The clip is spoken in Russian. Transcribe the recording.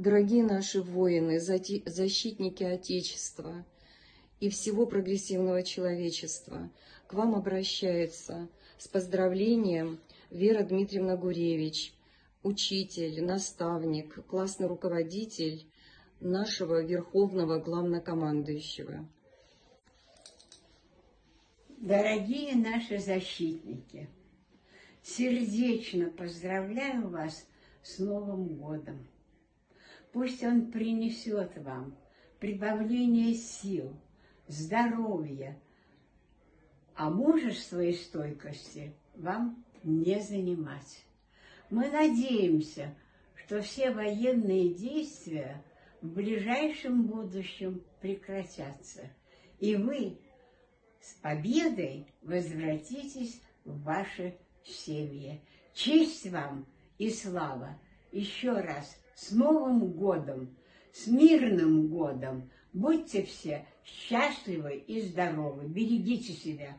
Дорогие наши воины, защитники Отечества и всего прогрессивного человечества, к вам обращается с поздравлением Вера Дмитриевна Гуревич, учитель, наставник, классный руководитель нашего Верховного Главнокомандующего. Дорогие наши защитники, сердечно поздравляю вас с Новым годом. Пусть он принесет вам прибавление сил, здоровья, а мужества и стойкости вам не занимать. Мы надеемся, что все военные действия в ближайшем будущем прекратятся, и вы с победой возвратитесь в ваши семьи. Честь вам и слава! Еще раз с Новым годом, с мирным годом! Будьте все счастливы и здоровы, берегите себя!